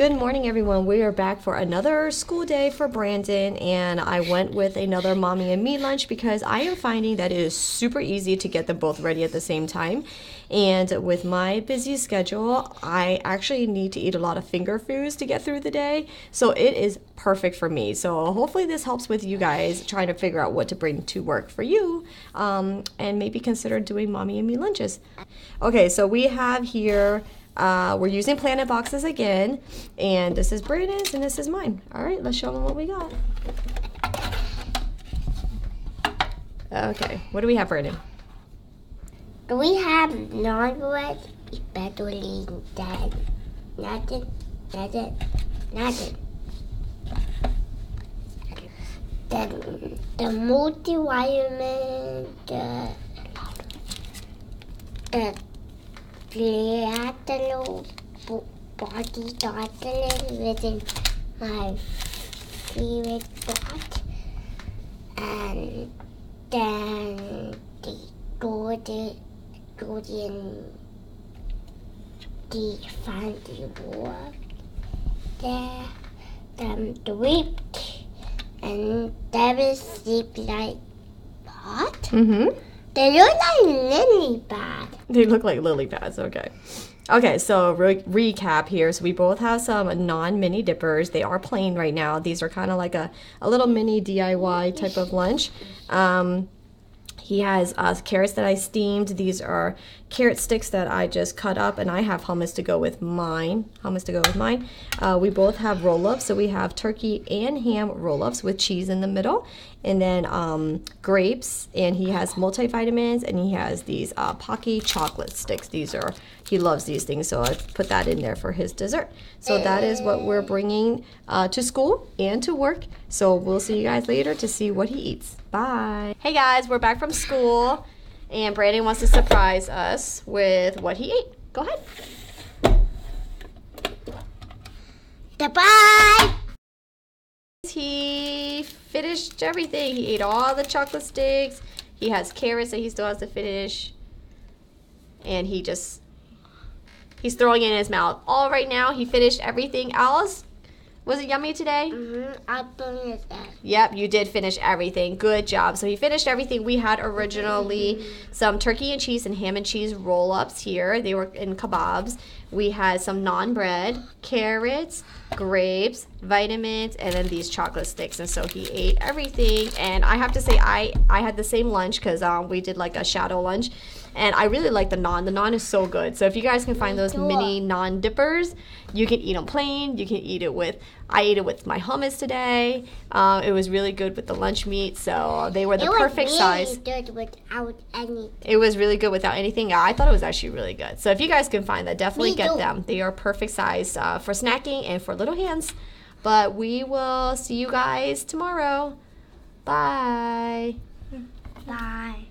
Good morning, everyone. We are back for another school day for Brandon, and I went with another mommy and me lunch because I am finding that it is super easy to get them both ready at the same time. And with my busy schedule, I actually need to eat a lot of finger foods to get through the day, so it is perfect for me. So hopefully, this helps with you guys trying to figure out what to bring to work for you, um, and maybe consider doing mommy and me lunches. Okay, so we have here. Uh, we're using Planetboxes again, and this is Brandon's and this is mine. All right, let's show them what we got. Okay, what do we have, Brandon? We have naan bread, especially that nothing, nothing, nothing. The, the multivitamin, the, the creatinine body cartilage within my favorite spot. And then the golden, golden, the fancy war. There, the dripped, and there is sleep like pot. Mm-hmm. They look like lily pad. They look like lily pads. Okay. Okay, so re- recap here. So we both have some naan mini dippers. They are plain right now. These are kind of like a, a little mini DIY type of lunch. Um, he has uh, carrots that I steamed. These are carrot sticks that I just cut up, and I have hummus to go with mine. Hummus to go with mine. Uh, we both have roll-ups, so we have turkey and ham roll-ups with cheese in the middle, and then um, grapes. And he has multivitamins, and he has these uh, Pocky chocolate sticks. These are he loves these things, so I put that in there for his dessert. So that is what we're bringing uh, to school and to work. So we'll see you guys later to see what he eats. Bye. Hey guys, we're back from school, and Brandon wants to surprise us with what he ate. Go ahead. Goodbye. He finished everything. He ate all the chocolate sticks. He has carrots that he still has to finish. And he just he's throwing it in his mouth. All right now, he finished everything. Alice, was it yummy today? Mm-hmm. I finished that. Yep, you did finish everything. Good job. So he finished everything. We had originally some turkey and cheese and ham and cheese roll ups here. They were in kebabs. We had some naan bread, carrots, grapes, vitamins, and then these chocolate sticks. And so he ate everything. And I have to say, I, I had the same lunch because um, we did like a shadow lunch. And I really like the naan. The naan is so good. So if you guys can find those mini naan dippers, you can eat them plain. You can eat it with. I ate it with my hummus today. Uh, it was really good with the lunch meat. So they were the it was perfect really size. good without any. It was really good without anything. I thought it was actually really good. So if you guys can find that, definitely Me get too. them. They are perfect size uh, for snacking and for little hands. But we will see you guys tomorrow. Bye. Bye.